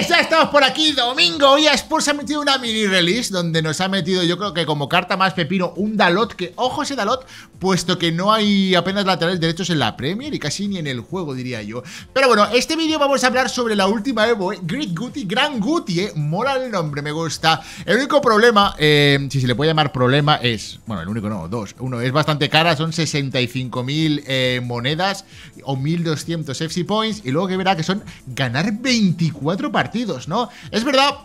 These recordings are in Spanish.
Ya estamos por aquí, domingo. Hoy Spurs ha metido una mini release donde nos ha metido, yo creo que como carta más pepino, un Dalot. Que, ojo ese Dalot, puesto que no hay apenas laterales derechos en la Premier y casi ni en el juego, diría yo. Pero bueno, este vídeo vamos a hablar sobre la última Evo, ¿eh? Great Guti, Gran Guti, ¿eh? Mola el nombre, me gusta. El único problema, eh, si se le puede llamar problema, es. Bueno, el único no, dos. Uno, es bastante cara, son 65.000 eh, monedas o 1.200 FC Points. Y luego que verá que son ganar 24 partidos, ¿no? Es verdad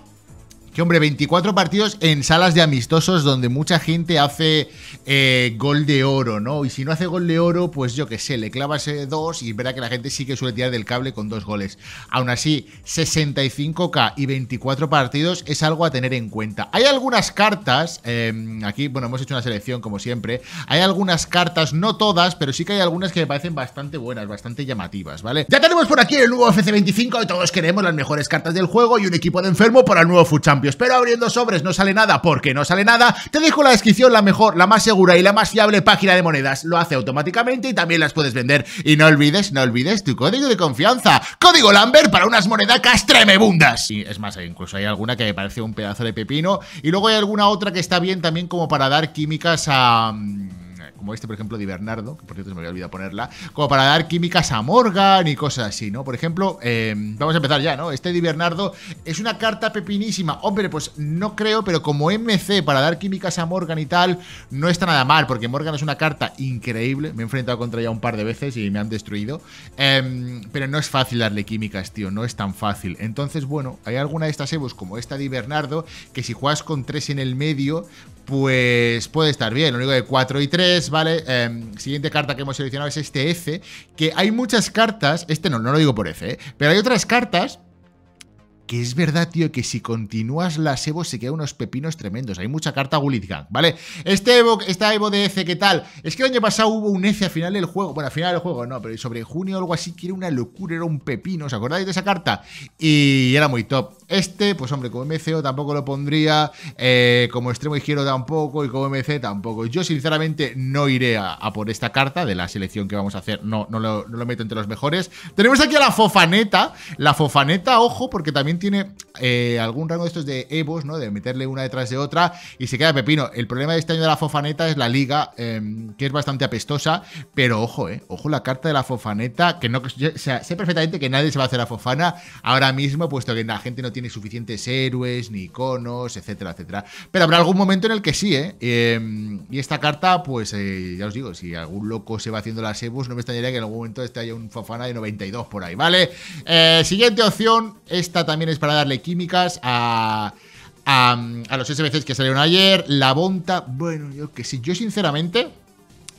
que hombre, 24 partidos en salas de amistosos donde mucha gente hace eh, gol de oro, ¿no? Y si no hace gol de oro, pues yo qué sé, le clavas dos y verá que la gente sí que suele tirar del cable con dos goles. Aún así, 65k y 24 partidos es algo a tener en cuenta. Hay algunas cartas, eh, aquí, bueno, hemos hecho una selección como siempre, hay algunas cartas, no todas, pero sí que hay algunas que me parecen bastante buenas, bastante llamativas, ¿vale? Ya tenemos por aquí el nuevo FC25 y todos queremos las mejores cartas del juego y un equipo de enfermo para el nuevo Food Champions pero abriendo sobres no sale nada porque no sale nada, te dejo en la descripción la mejor, la más segura y la más fiable página de monedas. Lo hace automáticamente y también las puedes vender. Y no olvides, no olvides tu código de confianza. Código Lambert para unas monedacas tremebundas. Y es más, incluso hay alguna que me parece un pedazo de pepino. Y luego hay alguna otra que está bien también como para dar químicas a... Como este, por ejemplo, de Bernardo, que por cierto se me había olvidado ponerla, como para dar químicas a Morgan y cosas así, ¿no? Por ejemplo, eh, vamos a empezar ya, ¿no? Este de Bernardo es una carta pepinísima. Hombre, pues no creo, pero como MC para dar químicas a Morgan y tal, no está nada mal, porque Morgan es una carta increíble. Me he enfrentado contra ella un par de veces y me han destruido. Em, pero no es fácil darle químicas, tío, no es tan fácil. Entonces, bueno, hay alguna de estas Evos como esta de Bernardo, que si juegas con tres en el medio, pues puede estar bien. Lo único de 4 y 3, ¿vale? Em, siguiente carta que hemos seleccionado es este F, que hay muchas cartas, este no, no lo digo por F, ¿eh? pero hay otras cartas que es verdad, tío, que si continúas las Evo se quedan unos pepinos tremendos. Hay mucha carta Gulitgang, ¿vale? Este Evo, esta Evo de F, ¿qué tal? Es que el año pasado hubo un F al final del juego. Bueno, al final del juego no, pero sobre junio o algo así, que era una locura, era un pepino. ¿Os acordáis de esa carta? Y era muy top. Este, pues hombre, como MCO tampoco lo pondría. Eh, como extremo izquierdo tampoco. Y como MC tampoco. Yo, sinceramente, no iré a, por esta carta de la selección que vamos a hacer. No, no lo, no lo meto entre los mejores. Tenemos aquí a la Fofaneta. La Fofaneta, ojo, porque también tiene eh, algún rango de estos de Evos, ¿no? De meterle una detrás de otra y se queda pepino. El problema de este año de la Fofaneta es la liga, em, que es bastante apestosa, pero ojo, eh, ojo la carta de la Fofaneta, que no, sé perfectamente que nadie se va a hacer a Fofana ahora mismo, puesto que la gente no tiene suficientes héroes, ni iconos, etcétera, etcétera. Pero habrá algún momento en el que sí, ¿eh? Em, y esta carta, pues eh, ya os digo, si algún loco se va haciendo las Evos, no me extrañaría que en algún momento este haya un Fofana de 92 por ahí, ¿vale? siguiente opción, esta también para darle químicas a, a, los SBCs que salieron ayer. La Bonta, bueno, yo que sí, yo sinceramente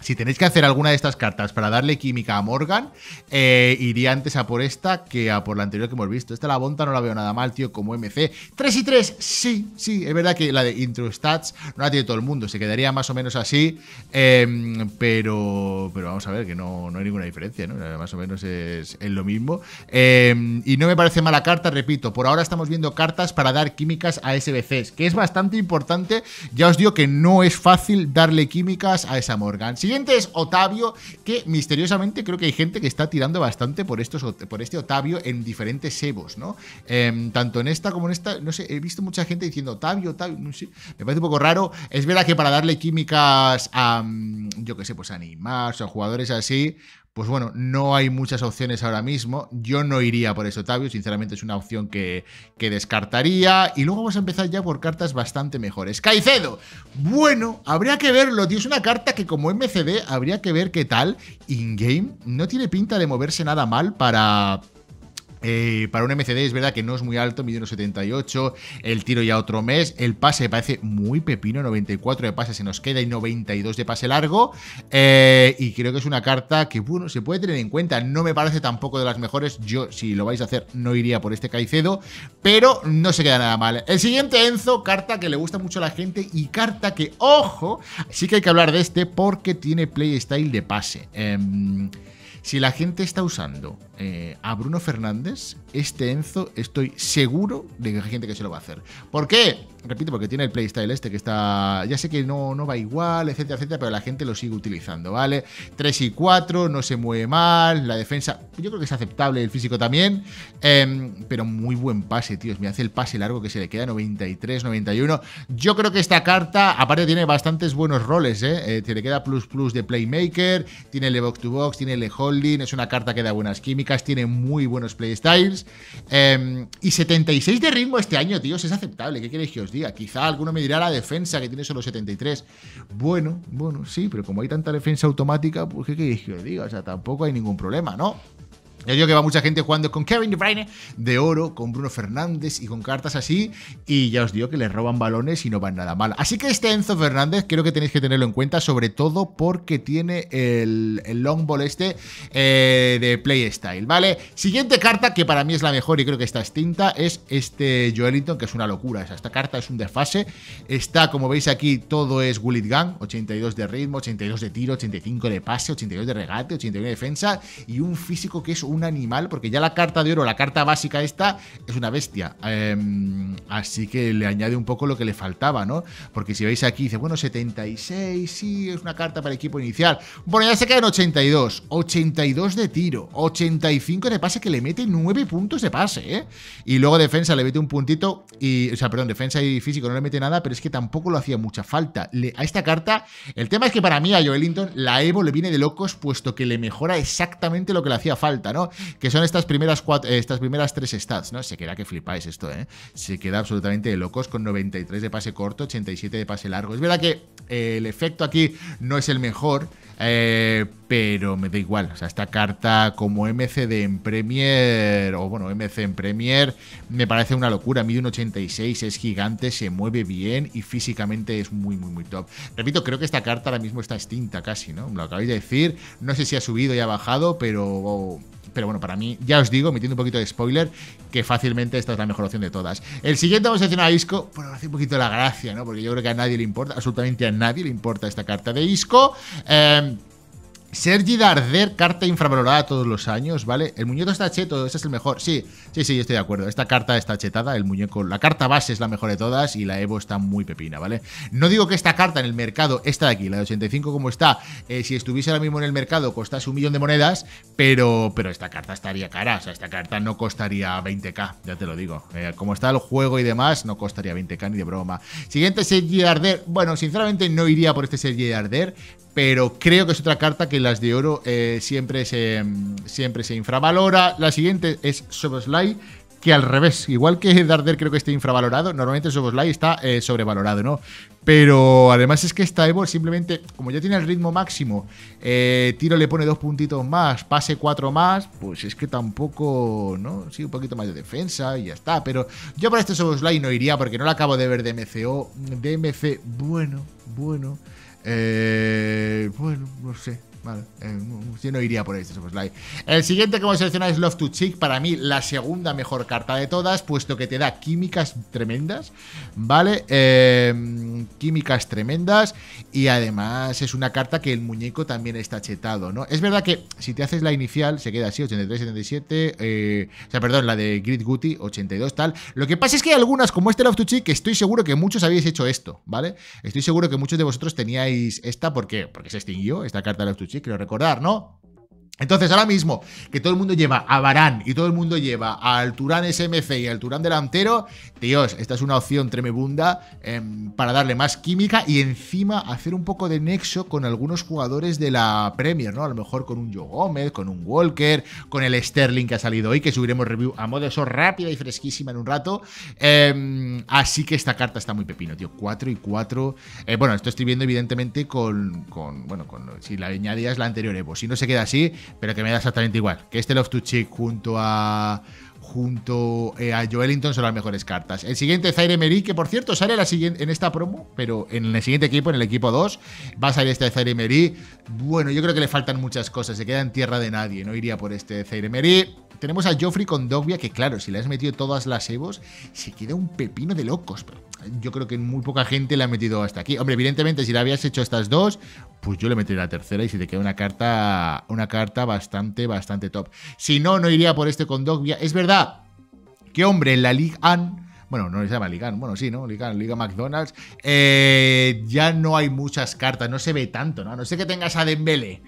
si tenéis que hacer alguna de estas cartas para darle química a Morgan, eh, iría antes a por esta que a por la anterior que hemos visto. Esta la Bonta no la veo nada mal, tío, como MC. 3 y 3, sí, sí, es verdad que la de Intro Stats no la tiene todo el mundo, se quedaría más o menos así, em, pero, pero vamos a ver que no, no hay ninguna diferencia, ¿no? Más o menos es, lo mismo. Em, y no me parece mala carta, repito, por ahora estamos viendo cartas para dar químicas a SBCs, que es bastante importante. Ya os digo que no es fácil darle químicas a esa Morgan siguiente es Otavio, que misteriosamente creo que hay gente que está tirando bastante por, estos, por este Otavio en diferentes Evos, ¿no? Em, tanto en esta como en esta, no sé, he visto mucha gente diciendo Otavio, Otavio, no sé, me parece un poco raro. Es verdad que para darle químicas a, mm, yo qué sé, pues a Neymar o a jugadores así, pues bueno, no hay muchas opciones ahora mismo. Yo no iría por eso, Otavio. Sinceramente es una opción que, que, descartaría. Y luego vamos a empezar ya por cartas bastante mejores. Caicedo. Bueno, habría que verlo, tío. Es una carta que como MCD habría que ver qué tal. In-game no tiene pinta de moverse nada mal para eh, para un MCD es verdad que no es muy alto, mide 1,78, el tiro ya otro mes, el pase me parece muy pepino, 94 de pase se nos queda y 92 de pase largo, eh, y creo que es una carta que, bueno, se puede tener en cuenta, no me parece tampoco de las mejores, yo si lo vais a hacer no iría por este Caicedo, pero no se queda nada mal. El siguiente Enzo, carta que le gusta mucho a la gente y carta que, ojo, sí que hay que hablar de este porque tiene playstyle de pase. Em, si la gente está usando eh, a Bruno Fernández, este Enzo, estoy seguro de que hay gente que se lo va a hacer. ¿Por qué? Repito, porque tiene el playstyle este que está. Ya sé que no, no va igual, etcétera, etcétera, pero la gente lo sigue utilizando, ¿vale? 3 y 4, no se mueve mal, la defensa, yo creo que es aceptable, el físico también, em, pero muy buen pase, tíos. Me hace el pase largo que se le queda 93, 91. Yo creo que esta carta, aparte, tiene bastantes buenos roles, ¿eh? eh le queda plus plus de playmaker, tiene el box to box, tiene el holding, es una carta que da buenas químicas, tiene muy buenos playstyles. Em, y 76 de ritmo este año, tíos, es aceptable. ¿Qué queréis que os diga? Quizá alguno me dirá la defensa, que tiene solo 73. Bueno, bueno, sí, pero como hay tanta defensa automática, pues ¿qué queréis que os diga? O sea, tampoco hay ningún problema, ¿no? Ya digo que va mucha gente jugando con Kevin De Bruyne de oro, con Bruno Fernández y con cartas así. Y ya os digo que le roban balones y no van nada mal. Así que este Enzo Fernández creo que tenéis que tenerlo en cuenta, sobre todo porque tiene el, long ball este eh, de playstyle, ¿vale? Siguiente carta, que para mí es la mejor y creo que está extinta, es este Joelinton, que es una locura. esta carta es un desfase. Está, como veis aquí, todo es Willit Gun, 82 de ritmo, 82 de tiro, 85 de pase, 82 de regate, 81 de defensa y un físico que es un animal, porque ya la carta de oro, la carta básica esta, es una bestia. Em, así que le añade un poco lo que le faltaba, ¿no? Porque si veis aquí, dice, bueno, 76, sí, es una carta para equipo inicial. Bueno, ya se quedan 82. 82 de tiro, 85 de pase, que le mete 9 puntos de pase, ¿eh? Y luego defensa le mete un puntito, y, o sea, perdón, defensa y físico no le mete nada, pero es que tampoco lo hacía mucha falta. a esta carta, el tema es que para mí a Joelinton la Evo le viene de locos, puesto que le mejora exactamente lo que le hacía falta, ¿no? Que son estas primeras, cuatro, eh, estas primeras tres stats, ¿no? Se queda que flipáis esto, ¿eh? Se queda absolutamente de locos con 93 de pase corto, 87 de pase largo. Es verdad que eh, el efecto aquí no es el mejor, eh, pero me da igual. O sea, esta carta como MCD en Premier, o bueno, MC en Premier, me parece una locura. Mide un 86, es gigante, se mueve bien y físicamente es muy, muy, muy top. Repito, creo que esta carta ahora mismo está extinta casi, ¿no? Lo acabáis de decir. No sé si ha subido y ha bajado, pero pero bueno, para mí, ya os digo, metiendo un poquito de spoiler, que fácilmente esta es la mejor opción de todas. El siguiente vamos a seleccionar a Isco, bueno, hace un poquito la gracia, ¿no? Porque yo creo que a nadie le importa, absolutamente a nadie le importa esta carta de Isco. Eh, Sergi Darder, carta infravalorada todos los años, ¿vale? El muñeco está cheto, ese es el mejor. Sí, sí, sí, estoy de acuerdo. Esta carta está chetada, el muñeco, la carta base es la mejor de todas y la Evo está muy pepina, ¿vale? No digo que esta carta en el mercado, esta de aquí, la de 85 como está, eh, si estuviese ahora mismo en el mercado costase un millón de monedas, pero, pero esta carta estaría cara, o sea, esta carta no costaría 20k, ya te lo digo. Eh, como está el juego y demás, no costaría 20k ni de broma. Siguiente Sergi Darder, bueno, sinceramente no iría por este Sergi Darder, pero creo que es otra carta que las de oro eh, siempre, se, siempre se infravalora. La siguiente es Soboslai, que al revés, igual que Darder creo que está infravalorado, normalmente Soboslai está eh, sobrevalorado, ¿no? Pero además es que esta Evo simplemente, como ya tiene el ritmo máximo, eh, tiro le pone dos puntitos más, pase cuatro más, pues es que tampoco, ¿no? Sí, un poquito más de defensa y ya está. Pero yo para este Soboslai no iría porque no lo acabo de ver de MCO. De MC, bueno, bueno. Eh, bueno, no sé. Vale, eh, yo no iría por este Slide. El siguiente que vamos a seleccionar es Love to Chick. Para mí, la segunda mejor carta de todas, puesto que te da químicas tremendas. ¿Vale? Eh, químicas tremendas. Y además es una carta que el muñeco también está chetado, ¿no? Es verdad que si te haces la inicial, se queda así, 83, 77. Eh, o sea, perdón, la de Grid Guti, 82, tal. Lo que pasa es que hay algunas, como este Love to Chick, estoy seguro que muchos habéis hecho esto, ¿vale? Estoy seguro que muchos de vosotros teníais esta porque, porque se extinguió, esta carta de Love to Chick quiero recordar, ¿no? Entonces, ahora mismo que todo el mundo lleva a Barán y todo el mundo lleva al Turán SMC y al Turán delantero, Dios, esta es una opción tremebunda em, para darle más química y encima hacer un poco de nexo con algunos jugadores de la Premier, ¿no? A lo mejor con un Joe Gómez, con un Walker, con el Sterling que ha salido hoy, que subiremos review a modo eso rápida y fresquísima en un rato. Em, así que esta carta está muy pepino, tío. 4 y 4. Eh, bueno, esto estoy viendo evidentemente con, con, bueno, con si la añadías la anterior Evo. Si no se queda así, pero que me da exactamente igual. Que este Love to Chick junto a junto eh, a Joelinton son las mejores cartas. El siguiente Zaire Emery, que por cierto sale en esta promo, pero en el siguiente equipo, en el equipo 2, va a salir este Zaire Emery. Bueno, yo creo que le faltan muchas cosas, se queda en tierra de nadie, no iría por este Zaire Emery. Tenemos a Joffrey con Dogbia, que claro, si le has metido todas las Evos, se queda un pepino de locos. Pero yo creo que muy poca gente le ha metido hasta aquí. Hombre, evidentemente, si le habías hecho estas dos, pues yo le metería la tercera y si te queda una carta, una carta bastante, bastante top. Si no, no iría por este con Dogbia. Es verdad que, hombre, en la Ligue 1 bueno, no se llama Liga, bueno, sí, ¿no? Liga, Liga McDonald's, eh, ya no hay muchas cartas, no se ve tanto, ¿no? No sé que tengas a Dembele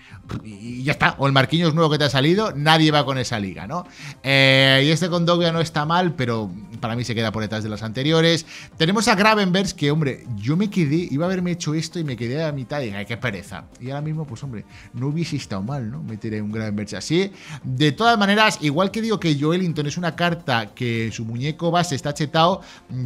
y ya está, o el Marquinhos nuevo que te ha salido, nadie va con esa liga, ¿no? Eh, y este con Dogbia no está mal, pero para mí se queda por detrás de las anteriores. Tenemos a Gravenbergs, que, hombre, yo me quedé, iba a haberme hecho esto y me quedé a mitad y dije, qué pereza. Y ahora mismo, pues, hombre, no hubiese estado mal, ¿no? Meteré un Gravenbergs así. De todas maneras, igual que digo que Joelinton es una carta que su muñeco base está chetado,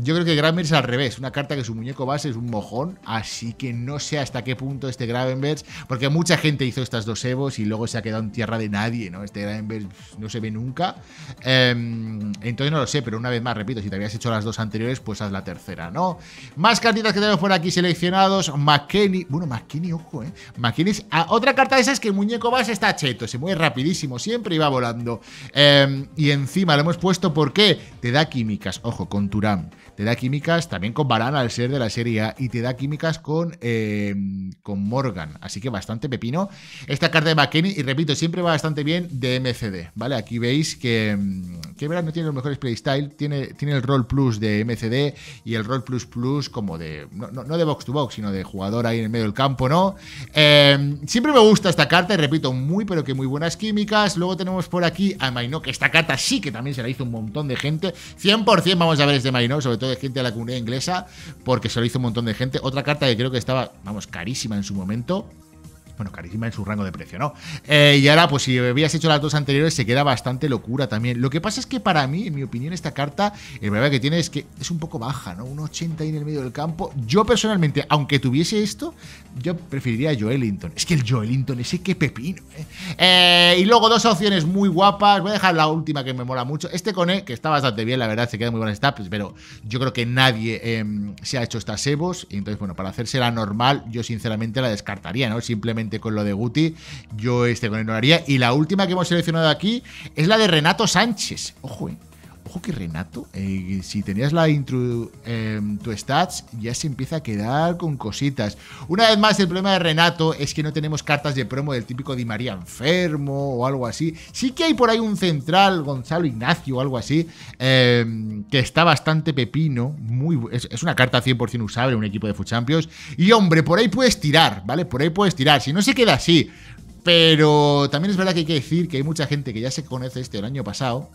yo creo que Gravenbergs es al revés. Una carta que su muñeco base es un mojón. Así que no sé hasta qué punto este Gravenbergs. Porque mucha gente hizo estas dos Evos y luego se ha quedado en tierra de nadie, ¿no? Este Gravenbergs no se ve nunca. Em, entonces no lo sé, pero una vez más, repito, si te habías hecho las dos anteriores, pues haz la tercera, ¿no? Más cartitas que tenemos por aquí seleccionados. McKenny. Bueno, McKenny, ojo, ¿eh? Ah, otra carta de esas es que el muñeco base está cheto. Se mueve rapidísimo siempre y va volando. Em, y encima lo hemos puesto porque te da químicas. Ojo, con Te da químicas también con Barana al ser de la serie A y te da químicas con, eh, con Morgan. Así que bastante pepino. Esta carta de McKenny, y repito, siempre va bastante bien de MCD, ¿vale? Aquí veis que, verdad no tiene los mejores playstyle, tiene, tiene el Roll Plus de MCD y el Roll Plus Plus como de, no, de box to box, sino de jugador ahí en el medio del campo, ¿no? Eh, siempre me gusta esta carta, y repito, muy pero que muy buenas químicas. Luego tenemos por aquí a Maino, que esta carta sí que también se la hizo un montón de gente. 100% vamos a ver este Maino, sobre todo de gente de la comunidad inglesa, porque se lo hizo un montón de gente. Otra carta que creo que estaba, vamos, carísima en su momento bueno, carísima en su rango de precio, ¿no? Eh, y ahora, pues si habías hecho las dos anteriores, se queda bastante locura también. Lo que pasa es que para mí, en mi opinión, esta carta, el problema que tiene es que es un poco baja, ¿no? Un 80 ahí en el medio del campo. Yo personalmente, aunque tuviese esto, yo preferiría a Joelinton. Es que el Joelinton, ese que pepino, ¿eh? ¿eh? Y luego dos opciones muy guapas. Voy a dejar la última que me mola mucho. Este Cone, que está bastante bien, la verdad, se queda muy buenas stats, pero yo creo que nadie em, se ha hecho estas Evos. Y entonces, bueno, para hacerse la normal, yo sinceramente la descartaría, ¿no? Simplemente con lo de Guti, yo este con él no haría. Y la última que hemos seleccionado aquí es la de Renato Sánchez. Ojo, eh. Que Renato, eh, si tenías la intro, eh, tu stats, ya se empieza a quedar con cositas. Una vez más, el problema de Renato es que no tenemos cartas de promo del típico Di María enfermo o algo así. Sí que hay por ahí un central, Gonzalo Ignacio o algo así, que está bastante pepino. Es una carta 100% usable en un equipo de Food Champions. Y hombre, por ahí puedes tirar, ¿vale? Por ahí puedes tirar. Si no se queda así. Pero también es verdad que hay que decir que hay mucha gente que ya se conoce este el año pasado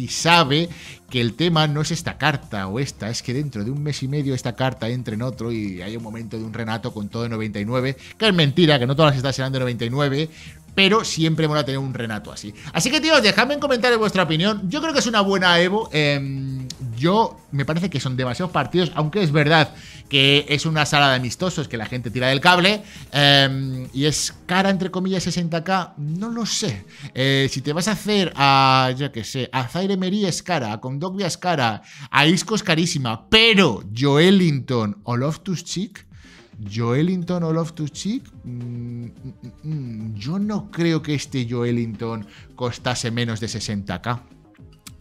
y sabe que el tema no es esta carta o esta, es que dentro de un mes y medio esta carta entre en otro y hay un momento de un Renato con todo de 99, que es mentira, que no todas las están serán de 99, pero siempre mola tener un Renato así. Así que, tíos, dejadme en comentarios vuestra opinión. Yo creo que es una buena Evo. Em, yo me parece que son demasiados partidos, aunque es verdad que es una sala de amistosos que la gente tira del cable em, y es cara entre comillas 60k, no lo sé. Eh, si te vas a hacer a, yo que sé, a Zaire Mery es cara, a Condogbia es cara, a Isco es carísima, pero Joelinton o Loftus Cheek Joelinton o Loftus Cheek, mm, mm, mm, yo no creo que este Joelinton costase menos de 60k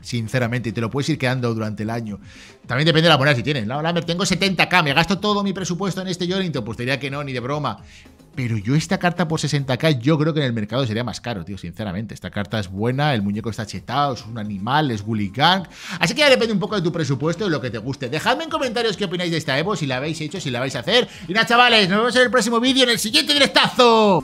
sinceramente, y te lo puedes ir quedando durante el año. También depende de la moneda si tienes. La me tengo 70k, me gasto todo mi presupuesto en este Joelinton, pues te diría que no, ni de broma. Pero yo esta carta por 60k, yo creo que en el mercado sería más caro, tío, sinceramente. Esta carta es buena, el muñeco está chetado, es un animal, es Gully Gang. Así que ya depende un poco de tu presupuesto y lo que te guste. Dejadme en comentarios qué opináis de esta Evo, si la habéis hecho, si la vais a hacer. Y nada, chavales, nos vemos en el próximo vídeo, en el siguiente directazo.